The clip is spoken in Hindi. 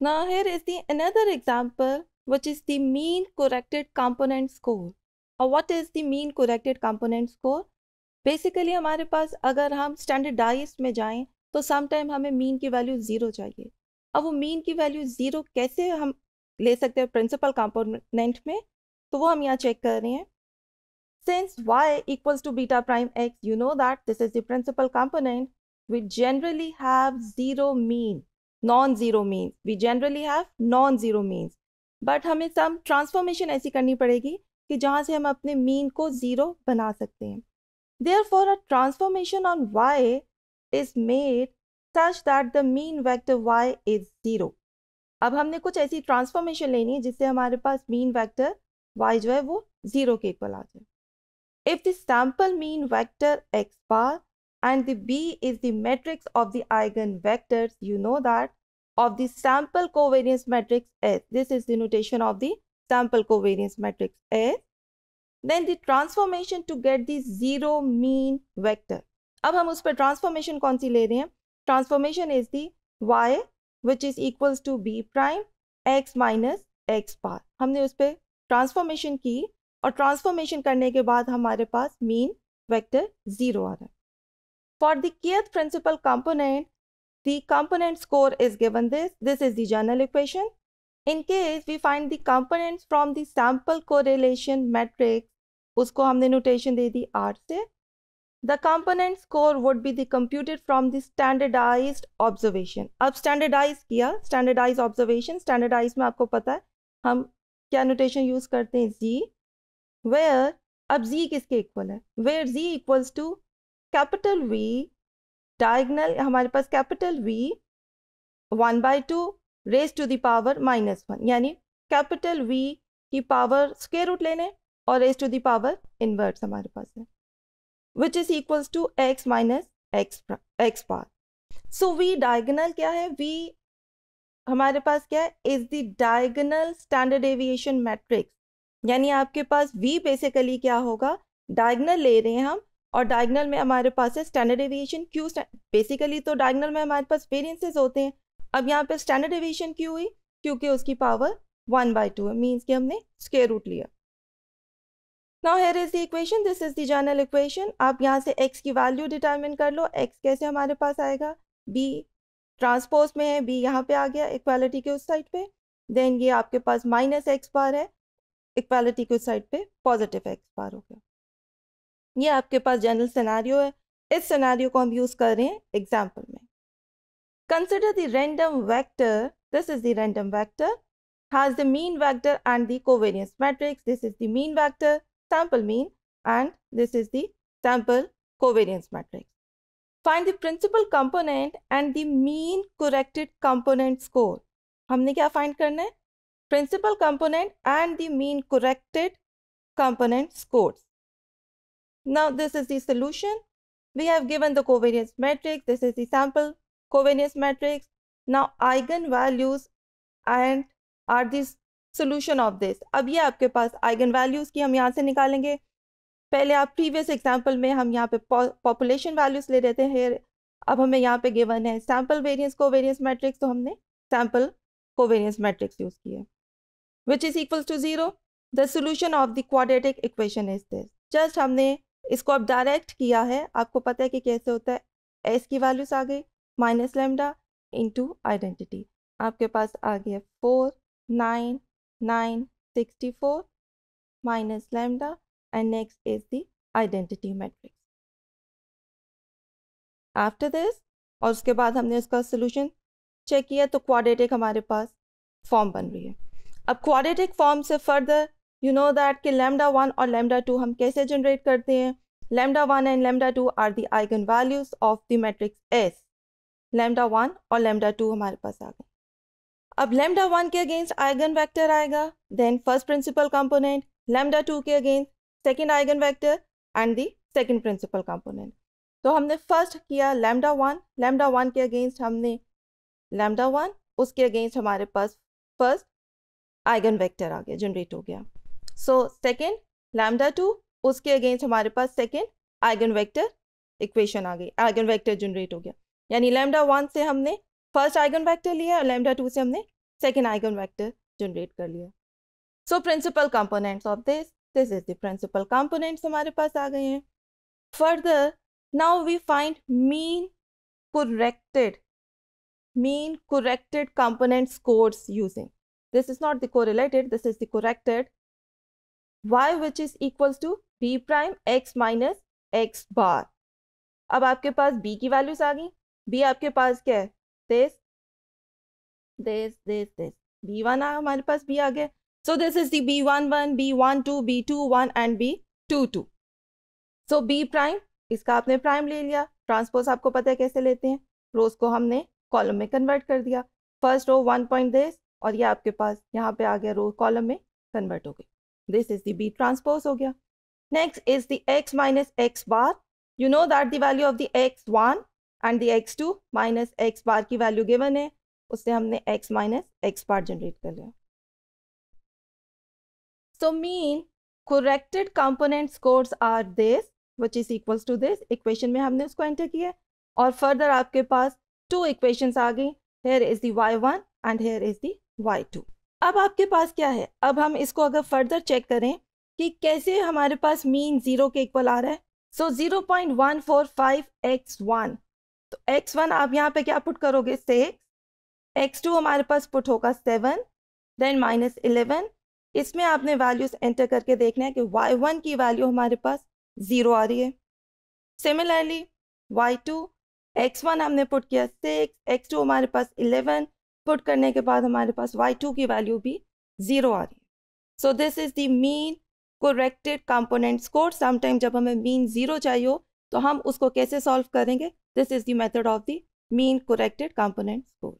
Now here is the another example which is the mean corrected component score. और what is the mean corrected component score? Basically हमारे पास अगर हम स्टैंडर्डाइज में जाएँ तो समटाइम हमें मीन की वैल्यू ज़ीरो चाहिए अब वो मीन की वैल्यू ज़ीरो कैसे हम ले सकते हैं प्रिंसिपल कंपोनेंट में तो वो हम यहाँ चेक कर रहे हैं since y equals to beta prime x you know that this is the principal component we generally have zero mean non-zero means. We generally have non-zero means. But हमें सम ट्रांसफॉर्मेशन ऐसी करनी पड़ेगी कि जहाँ से हम अपने मीन को ज़ीरो बना सकते हैं। There for a transformation on y is made such that the mean vector y is zero अब हमने कुछ ऐसी ट्रांसफॉर्मेशन लेनी है जिससे हमारे पास मीन वैक्टर वाई जो है वो ज़ीरो के इक्वल आ जाए। If the sample mean vector x bar and the B is the matrix of the eigenvectors, you know that of the sample covariance matrix S. This is the notation of the sample covariance matrix S. Then the transformation to get the zero mean vector. अब हम उस पर ट्रांसफॉर्मेशन कौन सी ले रहे हैं transformation is the y which is equals to b prime x minus x bar. हमने उस पर ट्रांसफॉर्मेशन की और ट्रांसफॉर्मेशन करने के बाद हमारे पास मीन वेक्टर ज़ीरो आ रहा है For the kth principal component, the component score is given this. This is the general equation. In case we find the components from the sample correlation matrix, उसको हमने notation दे दी R से. The component score would be the computed from the standardized observation. अब standardize किया, standardized observation, standardized में आपको पता है हम क्या notation use करते हैं z, where अब z किसके equal है? Where z equals to capital V diagonal हमारे पास capital V one by two raise to the power minus one यानी कैपिटल वी की पावर स्क्वेयर रूट लेने और raise to the power inverse हमारे पास है which is equals to x minus x x bar so V diagonal क्या है? वी हमारे पास क्या है? Is the diagonal standard deviation matrix यानी आपके पास वी बेसिकली क्या होगा? डायगनल ले रहे हैं हम और डायगनल में हमारे पास है स्टैंडर्ड एविएशन क्यू बेसिकली तो डायगनल में हमारे पास वेरियंसेस होते हैं। अब यहाँ पे स्टैंडर्ड एविएशन क्यों हुई, क्योंकि उसकी पावर वन बाई टू है मीन्स कि हमने स्केयर रूट लिया। Now here is the equation this is the general equation आप यहाँ से एक्स की वैल्यू डिटरमिन कर लो एक्स कैसे हमारे पास आएगा? बी ट्रांसपोज में है बी यहाँ पे आ गया इक्वालिटी के उस साइड पे। देन ये आपके पास माइनस एक्स बार है इक्वालिटी के उस साइड पे पॉजिटिव एक्स बार हो गया। ये आपके पास जनरल सिनारियो है। इस सिनारियो को हम यूज़ कर रहे हैं एग्ज़ाम्पल में। Consider the random vector this is the random vector has the mean vector and the covariance matrix this is the mean vector sample mean and this is sample covariance matrix find the principal component and the mean corrected component score हमने क्या फाइंड करना है? Principal component and the mean corrected component scores Now, this is the solution. We have given the covariance matrix. This is the sample covariance matrix. Now, eigenvalues and are the solution of this. अब ये आपके पास eigenvalues की हम यहाँ से निकालेंगे पहले आप प्रीवियस एग्ज़ाम्पल में हम यहाँ पे पॉपुलेशन वैल्यूज़ ले रहे थे हेयर अब हमें यहाँ पे गिवन है सैंपल वेरियंस कोवेरियंस मैट्रिक्स तो हमने सैंपल कोवेरियंस मैट्रिक्स यूज़ किए which is equal to zero the solution of the quadratic equation is this just हमने इसको अब डायरेक्ट किया है, आपको पता है कि कैसे होता है? एस की वैल्यूज़ आ गई माइनस लेमडा इंटू आइडेंटिटी आपके पास आ गया four nine nine sixty four minus lambda and next is the identity matrix after this और उसके बाद हमने उसका सोल्यूशन चेक किया तो क्वाड्रेटिक हमारे पास फॉर्म बन रही है। अब क्वाड्रेटिक फॉर्म से फर्दर यू नो दैट कि लेमडा वन और लेमडा टू हम कैसे जनरेट करते हैं? Lambda one and lambda two are the eigen values of the matrix S lambda one और लेमडा टू हमारे पास आ गए। अब लेमडा वन के अगेंस्ट आइगन वैक्टर आएगा then first principal component lambda two के against second eigen vector and the second principal component तो हमने फ़र्स्ट किया लेमडा वन लेमडा वन के अगेंस्ट हमने लेमडा वन उसके अगेंस्ट हमारे पास फ़र्स्ट आइगन वेक्टर आ गया जनरेट हो गया। सो सेकेंड लैमडा टू उसके अगेंस्ट हमारे पास सेकेंड आइगन वेक्टर इक्वेशन आ गई। आइगन वेक्टर जनरेट हो गया। यानी लैमडा वन से हमने फ़र्स्ट आइगन वेक्टर लिया और लैमडा टू से हमने सेकेंड आइगन वेक्टर जनरेट कर लिया। So principal components of this this is the principal components हमारे पास आ गए हैं। Further now we find mean corrected, mean corrected component scores using this is not the correlated, this is the corrected y which is equals to b prime x minus x bar. अब आपके पास b की वैल्यूज़ आ गई। b आपके पास क्या है? This this this this B one हमारे पास b आ गया। So this is the B one one B one two B two one and B two two so B prime इसका आपने प्राइम ले लिया। ट्रांसपोज आपको पता है कैसे लेते हैं? रोज को हमने कॉलम में कन्वर्ट कर दिया। First row one point this और ये आपके पास यहाँ पे आ गया रो कॉलम में कन्वर्ट हो गई। This is the B transpose हो गया। Next is the x minus x bar you know that the value of the x one and the x two minus x bar की वैल्यू गिवन है। उससे हमने x minus x bar generate कर लिया। So mean corrected component scores are this which is equals to this equation में हमने उसको एंटर किया और फर्दर आपके पास टू इक्वेशंस आ गई। Here is the y one and here is the y two अब आपके पास क्या है? अब हम इसको अगर फर्दर चेक करें कि कैसे हमारे पास मीन ज़ीरो के इक्वल आ रहा है। So zero point one four five x one. तो एक्स वन आप यहाँ पे क्या पुट करोगे? सिक्स। एक्स टू हमारे पास पुट होगा सेवन। Then minus eleven. इसमें आपने वैल्यूज़ एंटर करके देखना है कि वाई वन की वैल्यू हमारे पास ज़ीरो आ रही है। Similarly y two, x one हमने पुट किया सिक्स। एक्स टू हमारे पास इलेवन। पुट करने के बाद हमारे पास वाई टू की वैल्यू भी ज़ीरो आ रही है। So this is the mean corrected component score sometime जब हमें मीन ज़ीरो चाहिए हो तो हम उसको कैसे सॉल्व करेंगे? This is the method of the mean corrected component score